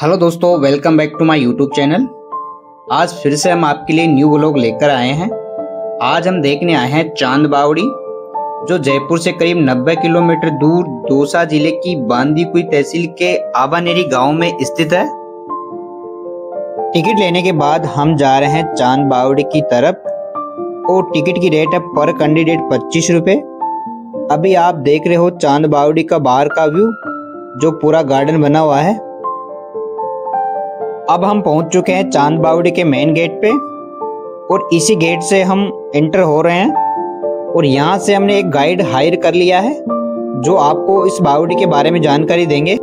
Hello दोस्तों welcome back to my YouTube channel आज फिर से हम आपके लिए न्यू ब्लॉग लेकर आए हैं। आज हम देखने आए हैं चाँद बावड़ी, जो जयपुर से करीब 90 किलोमीटर दूर दौसा ज़िले की बांदीकुई तहसील के आबानेरी गाँव में स्थित है। टिकट लेने के बाद हम जा रहे हैं चाँद बावड़ी की तरफ़। और टिकट की रेट है पर कैंडिडेट पच्चीस रुपये अभी आप देख रहे हो चाँद बावड़ी का बाहर का व्यू जो पूरा गार्डन बना हुआ है। अब हम पहुँच चुके हैं चाँद बावड़ी के मेन गेट पे। और इसी गेट से हम एंटर हो रहे हैं। और यहाँ से हमने एक गाइड हायर कर लिया है, जो आपको इस बावड़ी के बारे में जानकारी देंगे।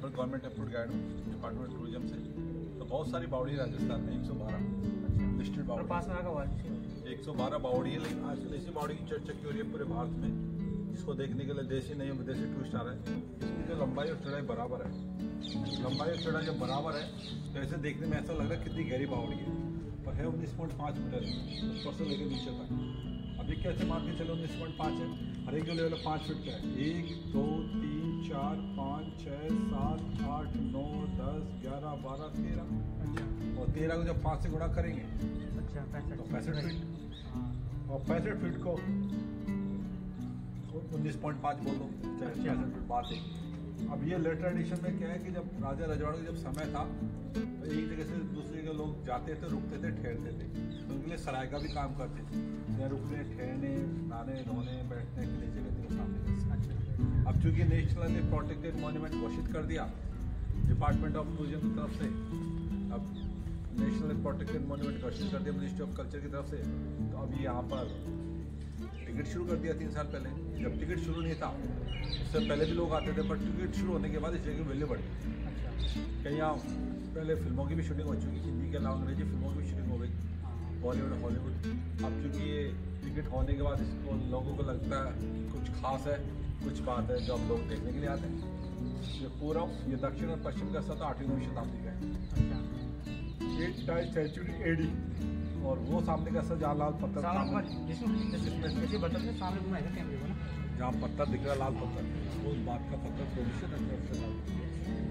यहाँ पर government approve guide department tourism से। तो बहुत सारी बावड़ी राजस्थान में 112 लिस्टेड और बावड़ी। पास में आगा वाली 112 बावड़ी है लेकिन आजकल इसी बावड़ी की चर्चा की हो रही है पूरे भारत में। इसको देखने के लिए देशी नहीं विदेशी टूरिस्ट आ रहे हैं। इसकी जो लंबाई और चढ़ाई बराबर है। लंबाई और चढ़ाई जब बराबर है तो ऐसे देखने में ऐसा लग रहा है कितनी गहरी बावड़ी है। पर है उन्नीस पॉइंट पाँच मीटर ऊपर से लेकर नीचे तक। अभी कैसे मान के चलो उन्नीस पॉइंट पाँच है? हर एक जो लेवल है पाँच फीट का है। एक दो तीन चार पाँच छः सात आठ नौ दस ग्यारह बारह तेरह। और तेरह को जब पाँच से गुणा करेंगे अच्छा तो पैंसठ फीट हाँ। और पैंसठ फिट को उन्नीस पॉइंट पाँच बोलो दो चाहे छियासठ पैंसठ फीट बात है। अब ये लेटर एडिशन में क्या है कि जब राजा रजवाड़ों का जब समय था तो एक जगह से दूसरी जगह लोग जाते थे, रुकते थे, ठहरते थे। तो उनके लिए सराय का भी काम करते थे। यहाँ रुकने, ठहरने, नहाने, धोने, बैठने के लिए जगह थे। सामने अब चूँकि नेशनली प्रोटेक्टेड मॉन्यूमेंट घोषित कर दिया डिपार्टमेंट ऑफ़ टूरिज़्म की तरफ़ से, अब नेशनल प्रोटेक्टेड मॉन्यूमेंट घोषित कर दिया मिनिस्ट्री ऑफ़ कल्चर की तरफ़ से तो अभी यहाँ पर टिकट शुरू कर दिया तीन साल पहले। जब टिकट शुरू नहीं था उससे पहले भी लोग आते थे पर टिकट शुरू होने के बाद इस जगह की वैल्यू बढ़ गई। अच्छा कहीं यहाँ पहले फ़िल्मों की भी शूटिंग हो चुकी हिंदी के अलावा अंग्रेज़ी फ़िल्मों की भी शूटिंग हो गई बॉलीवुड हॉलीवुड अब चूँकि ये टिकट होने के बाद इसको लोगों को लगता है कि कुछ खास है कुछ बात है जो अब लोग देखने के लिए आते हैं। ये पूरा ये दक्षिण और पश्चिम का सतह आठवीं शताब्दी का है। अच्छा। Eight time century AD. और वो सामने का सर जहाँ लाल पत्थर जहाँ पत्थर दिख रहा लाल पत्थर। उस बात का पत्थर सोल्यूशन है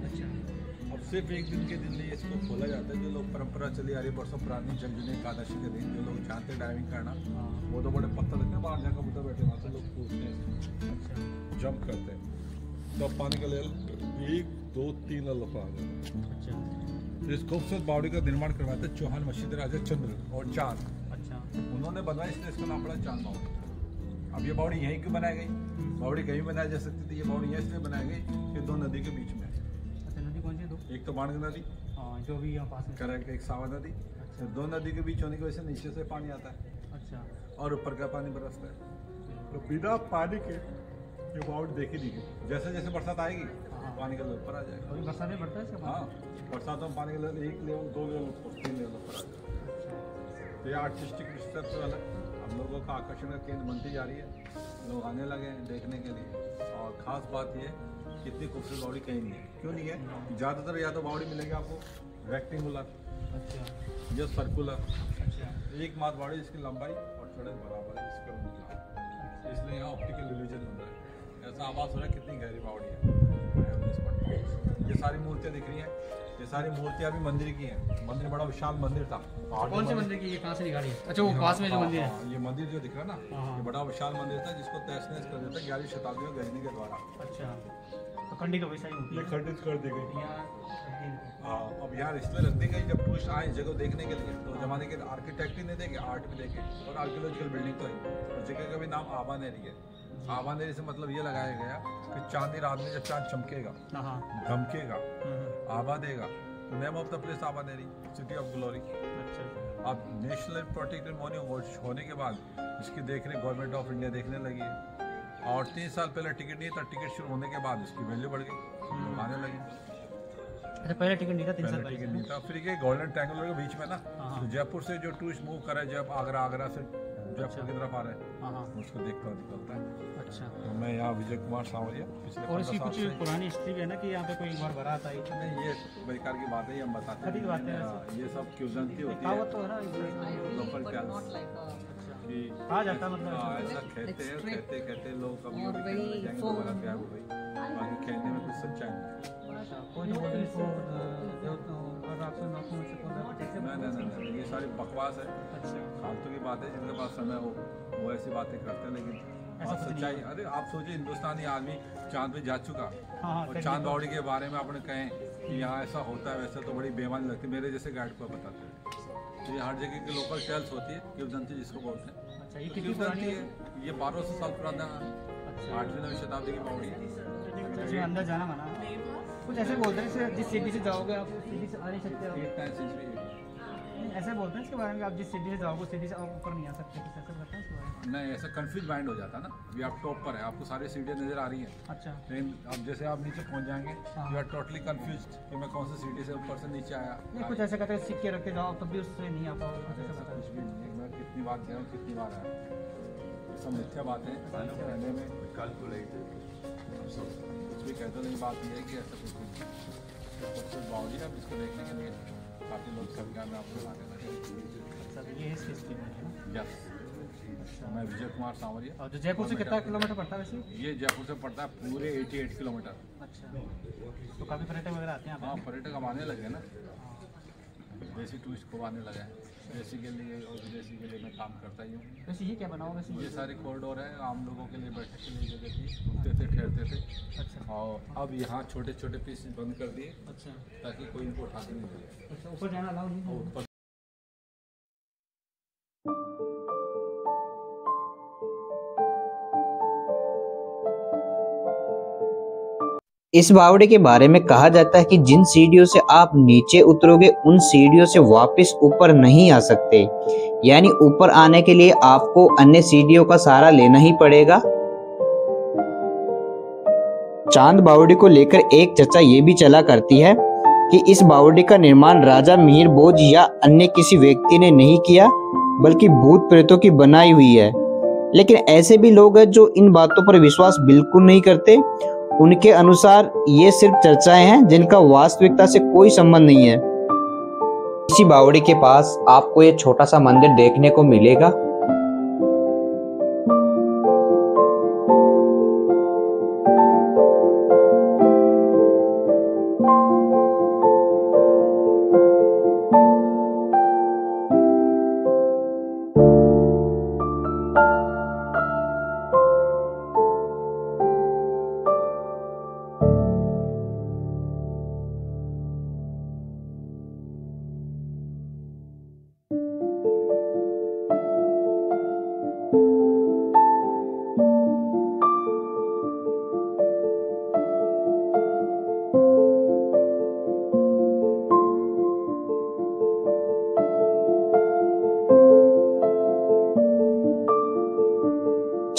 अच्छा। अब सिर्फ़ एक दिन के दिन लिए इसको खोला जाता है। जो लोग परंपरा चली आ रही है बरसों पुरानी जमजुनी एकादशी के दिन जो लोग जानते हैं डाइविंग करना हाँ। वो तो बड़े पत्थर लगते हैं बाहर जाकर बुद्धा बैठे वहाँ से लोग कूदते हैं। अच्छा। जंप करते हैं। तो पानी का लेवल एक दो तीन अल्फ़ा आ अच्छा। इस खूबसूरत बावड़ी का निर्माण करवाते थे चौहान मस्जिद राजा चंद्र और चाँद। अच्छा। उन्होंने बनवाई इसलिए इसका नाम पड़ा चाँद बावड़ी। अब ये बावड़ी यहीं क्यों बनाई गई? बावड़ी कहीं बनाई जा सकती थी ये बावड़ी यहाँ इसलिए बनाई गई कि दो नदी के बीच में। अच्छा नदी कौन सी दो? एक तो बाणगंगा नदी। हाँ जो भी यहाँ पास करेक्ट एक सावा नदी। अच्छा। दो नदी के बीच होने की वजह से नीचे से पानी आता है। अच्छा। और ऊपर का पानी बरसता है। तो बिना पानी के ये बावड़ी देखी नहीं गई जैसे जैसे बरसात आएगी हाँ। पानी का लेवल ऊपर आ जाएगा। अभी बरसात में बढ़ता है इसका हाँ? बरसातों में पानी का लेवल एक लेवल दो लेवल ऊपर तीन लेवल ऊपर आ जाएगा। अच्छा। तो ये आर्टिस्टिक रिसर्च वाला हम लोगों का आकर्षण का केंद्र बनती जा रही है। लोग आने लगे हैं देखने के लिए। और ख़ास बात ये है कि इतनी खूबसूरत बावड़ी कहीं नहीं है। क्यों नहीं है? ज़्यादातर या तो बावड़ी मिलेगी आपको रेक्टेंगुलर अच्छा। या सर्कुलर अच्छा। एक मात बावड़ी जिसकी लंबाई और चौड़ाई बराबर है इसका मतलब इसलिए यहाँ ऑप्टिकल इल्यूजन होता है। ऐसा आवाज़ हो रहा है कितनी गहरी बावड़ी है। ये सारी मूर्तियाँ दिख रही हैं। ये सारी मूर्तियाँ भी मंदिर की हैं। मंदिर बड़ा विशाल मंदिर था। कौन से मंदिर। की ये कहाँ से निकाली है? अच्छा वो पास में जो हाँ, मंदिर है। हाँ, ये मंदिर जो दिख रहा है ना हाँ। ये बड़ा विशाल मंदिर था जिसको तहस नहस कर था ग्यारहवीं शताब्दी में गजनी के द्वारा। अच्छा। खंडी तो वैसा ही होती है। खंडित कर दी गई। हाँ। अब यहाँ इसलिए रख दी गई। जब टूरिस्ट आए जगह देखने के लिए तो जमाने के आर्किटेक्ट ही नहीं देखे आर्ट भी देखे। और आर्कियोलॉजिकल बिल्डिंग तो है। और जगह का भी नाम आबानेरी है। आबानेरी से मतलब ये लगाया गया कि चांदी रात में जब चाँद चमकेगा हाँ हाँ। धमकेगा आबा देगा name of the place Abhaneri city of glory अब नेशनल प्रोटेक्टेड मोन्यूमेंट होने के बाद इसकी देखने गवर्नमेंट ऑफ़ इंडिया देखने लगी है। और तीन साल पहले टिकट नहीं था टिकट शुरू होने के बाद इसकी वैल्यू बढ़ गई। लोग आने लगे। अच्छा पहले टिकट नहीं था तीन साल टिकट नहीं था। फिर ये गोल्डन ट्रैंगुलर के बीच में ना हाँ, तो जयपुर से जो टूरिस्ट मूव कर रहे हैं जब आगरा आगरा से जयपुर की तरफ़ आ रहे हैं हाँ हाँ। उसको देखता हुआ निकलता है। अच्छा। तो मैं यहाँ विजय कुमार सांवरिया पिछले और इसकी कुछ पुरानी हिस्ट्री है ना कि यहाँ पे कोई एक बार भरा था ये नहीं ये बेकार की बात है ये हम बताते है। हाँ, ये सब क्यूजंती होती है? ना कहा जाता मतलब हाँ, ऐसा। कहते हैं कहते कहते लोग कभी और full. दोबारा प्यार हो गई बाकी कहने में कुछ सच्चाई नहीं। है। अच्छा, कोई तो तो नहीं, ये सारी बकवास है। अच्छा। फालतू की बात है जिनके पास समय हो वो ऐसी बातें करते हैं लेकिन नहीं सच्चाई अरे आप सोचिए हिंदुस्तानी आदमी चाँद पे जा चुका। हाँ हाँ और चाँद बावड़ी के बारे में आपने कहें कि यहाँ ऐसा होता है वैसे तो बड़ी बेमानी लगती है। मेरे जैसे गाइड को बताते हैं। तो ये हर जगह की लोकल शेल्स होती है किवदंती जिसको बोलते हैं। अच्छा ये कितनी पुरानी है? ये बारह सौ साल पुराना अच्छा। आठवीं नवी शताब्दी की बावड़ी है। इसमें अंदर जाना मना। कुछ ऐसे बोलते हैं जिस सिटी से जाओगे आप सिटी से आ नहीं सकते ऐसे बोलते हैं इसके बारे में आप जिस सिटी से जाओगे सिटी से आप ऊपर नहीं आ सकते कुछ ऐसा करते हैं इसके बारे में? नहीं ऐसा कंफ्यूज माइंड हो जाता है ना अभी आप टॉप पर है आपको सारी सीढ़ियाँ नज़र आ रही हैं। अच्छा। लेकिन अब जैसे आप नीचे पहुँच जाएँगे हाँ। यू आर टोटली कंफ्यूज कि मैं कौन सी सीढ़ी से ऊपर से नीचे आया। नहीं कुछ ऐसे कहते हैं सिक्के के रख जाओ तब भी उससे नहीं आ पाओगे कुछ ऐसा ऐसा कुछ भी नहीं है मैं कितनी बार गया हूँ कितनी बार आया। सब मिथ्या बातें कहने में। कुछ भी कहते नहीं बात ये है कि ऐसा कुछ नहीं है। खूबसूरत बावली इसको देखने के लिए काफ़ी लोग संख्या में आपको आने लगे हैं। तो ये है। इसकी में है ना? मैं विजय कुमार सांवरिया और जो जयपुर से कितना किलोमीटर पड़ता है वैसे? ये जयपुर से पड़ता है पूरे 88 किलोमीटर। अच्छा। तो काफ़ी पर्यटक वगैरह आते हैं हाँ पर्यटक अब आने लगे ना। देसी टूरिस्ट को आने लगा है। देसी के लिए और विदेशी के लिए मैं काम करता ही हूँ। वैसे ये क्या बनाओ वैसे? ये सारे कॉरिडोर है आम लोगों के लिए बैठक के लिए जगह थी। रुकते थे ठहरते थे। अच्छा। और अब यहाँ छोटे छोटे पीस बंद कर दिए अच्छा। ताकि कोई इनको उठा के नहीं जाए। अच्छा ऊपर जाना अलाउ नहीं ऊपर इस बावड़े के बारे में कहा जाता है कि जिन सीढ़ियों से आप नीचे उतरोगे उन सीढ़ियों से वापस ऊपर नहीं आ सकते। यानी ऊपर आने के लिए आपको अन्य सीढ़ियों का सहारा लेना ही पड़ेगा। चाँद बावड़ी को लेकर एक चर्चा ये भी चला करती है कि इस बावड़ी का निर्माण राजा मिहिर बोझ या अन्य किसी व्यक्ति ने नहीं किया, बल्कि भूत प्रेतों की बनाई हुई है। लेकिन ऐसे भी लोग हैं जो इन बातों पर विश्वास बिल्कुल नहीं करते। उनके अनुसार ये सिर्फ़ चर्चाएँ हैं, जिनका वास्तविकता से कोई संबंध नहीं है। इसी बावड़ी के पास आपको ये छोटा सा मंदिर देखने को मिलेगा।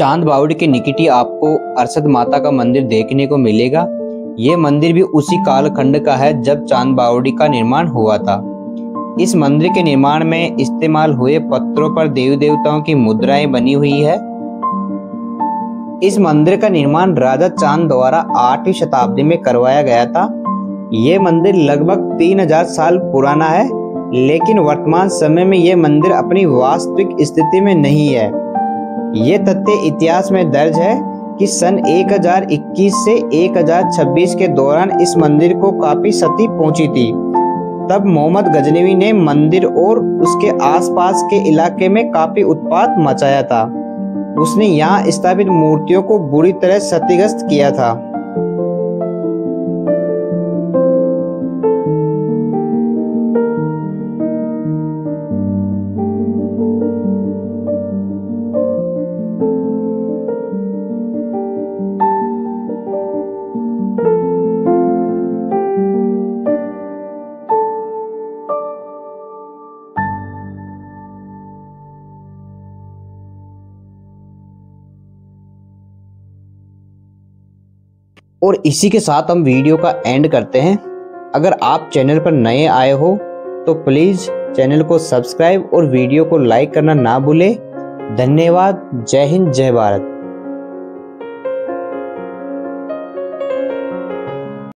चाँद बावड़ी के निकट ही आपको अरसद माता का मंदिर देखने को मिलेगा। ये मंदिर भी उसी कालखंड का है जब चाँद बावड़ी का निर्माण हुआ था। इस मंदिर के निर्माण में इस्तेमाल हुए पत्थरों पर देवी देवताओं की मुद्राएँ बनी हुई है। इस मंदिर का निर्माण राजा चाँद द्वारा आठवीं शताब्दी में करवाया गया था। ये मंदिर लगभग 3000 साल पुराना है, लेकिन वर्तमान समय में यह मंदिर अपनी वास्तविक स्थिति में नहीं है। ये तथ्य इतिहास में दर्ज है कि सन 1021 से 1026 के दौरान इस मंदिर को काफ़ी क्षति पहुँची थी। तब मोहम्मद गजनवी ने मंदिर और उसके आसपास के इलाके में काफ़ी उत्पात मचाया था। उसने यहाँ स्थापित मूर्तियों को बुरी तरह क्षतिग्रस्त किया था। और इसी के साथ हम वीडियो का एंड करते हैं। अगर आप चैनल पर नए आए हो तो प्लीज़ चैनल को सब्सक्राइब और वीडियो को लाइक करना ना भूलें। धन्यवाद। जय हिंद, जय भारत।